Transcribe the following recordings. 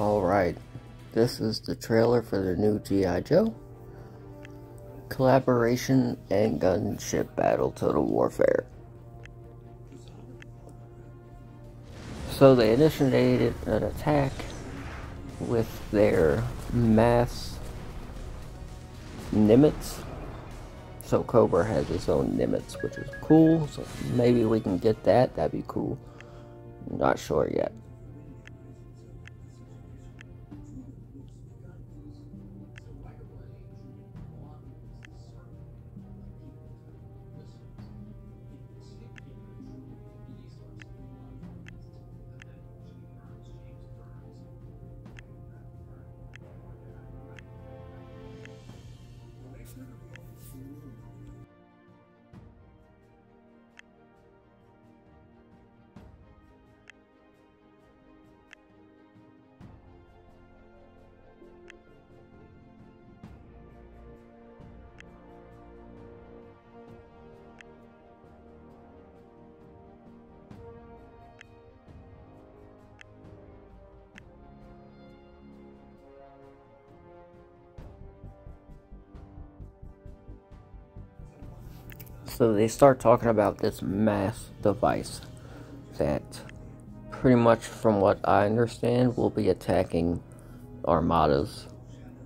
Alright, this is the trailer for the new G.I. Joe. Collaboration and Gunship Battle Total Warfare. So they initiated an attack with their mass Nimitz. So Cobra has its own Nimitz, which is cool. So maybe we can get that. That'd be cool. Not sure yet. So they start talking about this mass device that pretty much from what I understand will be attacking armadas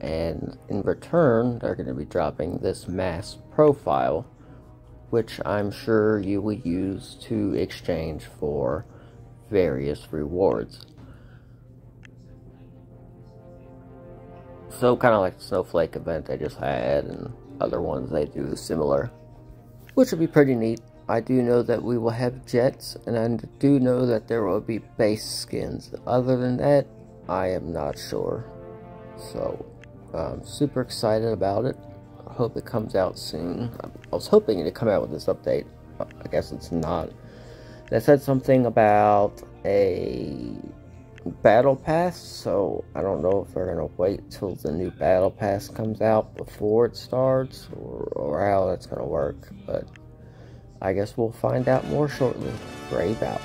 and in return they're going to be dropping this mass profile which I'm sure you would use to exchange for various rewards. So kind of like the Snowflake event I just had and other ones they do similar which will be pretty neat. I do know that we will have jets, and I do know that there will be base skins. Other than that, I am not sure. So, I'm super excited about it. I hope it comes out soon. I was hoping it to come out with this update. I guess it's not. They said something about a battle pass, so I don't know if they're gonna wait till the new battle pass comes out before it starts or, or how that's gonna work, but I guess we'll find out more shortly. Grave out.